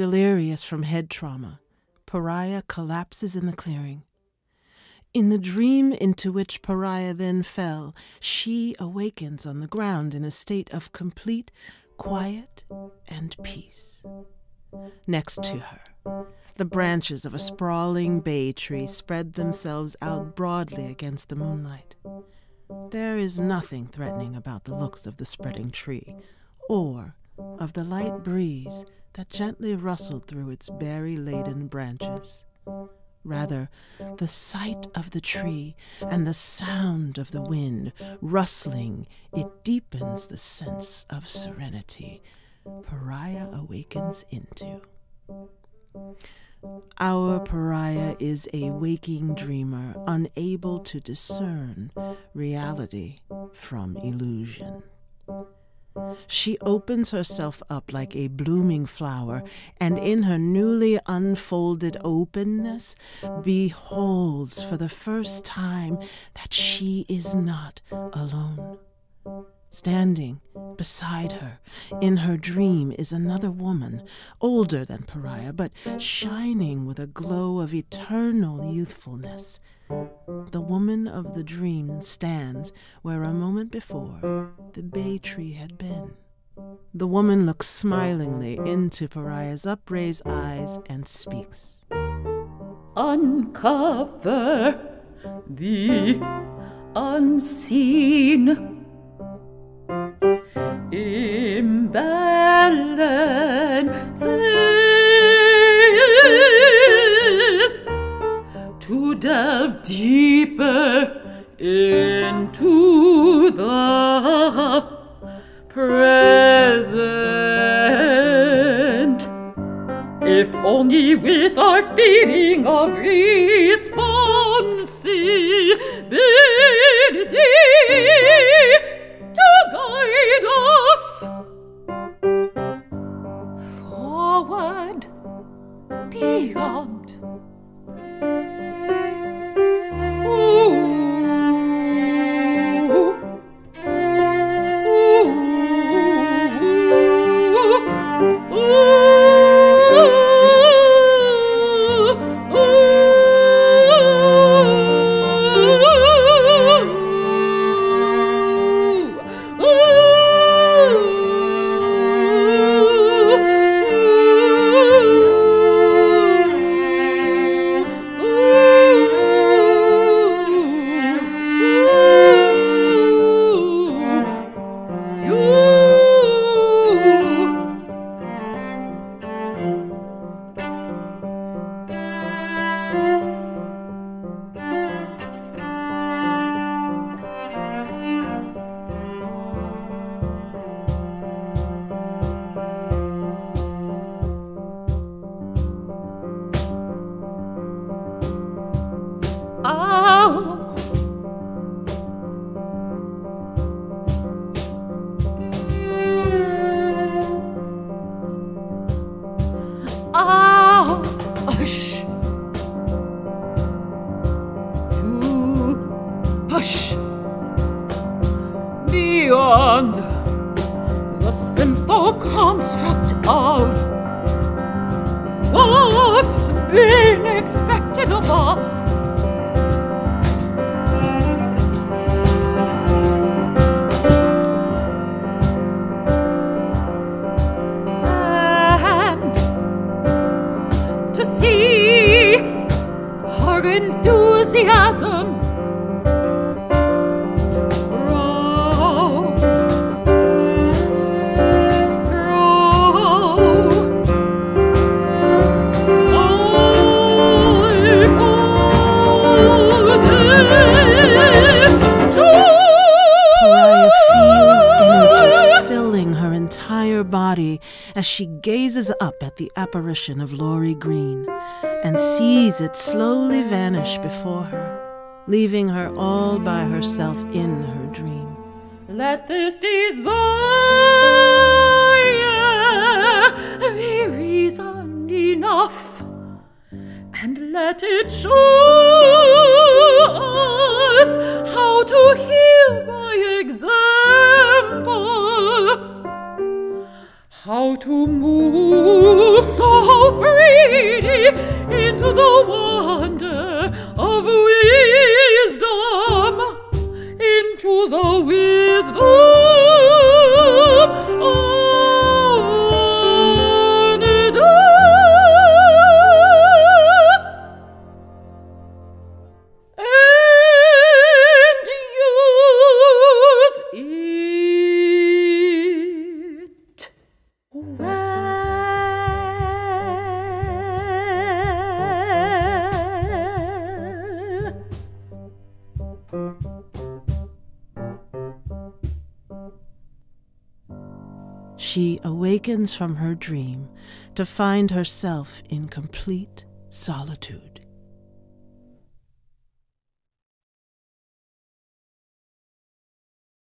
Delirious from head trauma, Pariah collapses in the clearing. In the dream into which Pariah then fell, she awakens on the ground in a state of complete quiet and peace. Next to her, the branches of a sprawling bay tree spread themselves out broadly against the moonlight. There is nothing threatening about the looks of the spreading tree, or of the light breeze that gently rustled through its berry laden branches. Rather, the sight of the tree and the sound of the wind rustling, it deepens the sense of serenity Pariah awakens into. Our pariah is a waking dreamer, unable to discern reality from illusion. She opens herself up like a blooming flower, and in her newly unfolded openness beholds for the first time that she is not alone. Standing beside her in her dream is another woman, older than Pariah, but shining with a glow of eternal youthfulness. The woman of the dream stands where a moment before the bay tree had been. The woman looks smilingly into Pariah's upraised eyes and speaks. Uncover the unseen deeper into the present. If only with our feeling of responsibility to guide us forward beyond. Oh. Oh. Hush. To beyond the simple construct of what's been expected of us. Enthusiasm body as she gazes up at the apparition of Laurie Green and sees it slowly vanish before her, leaving her all by herself in her dream. Let this desire be reason enough, and let it show us how to heal to move so freely into the wonder of wisdom, into the wisdom She awakens from her dream to find herself in complete solitude.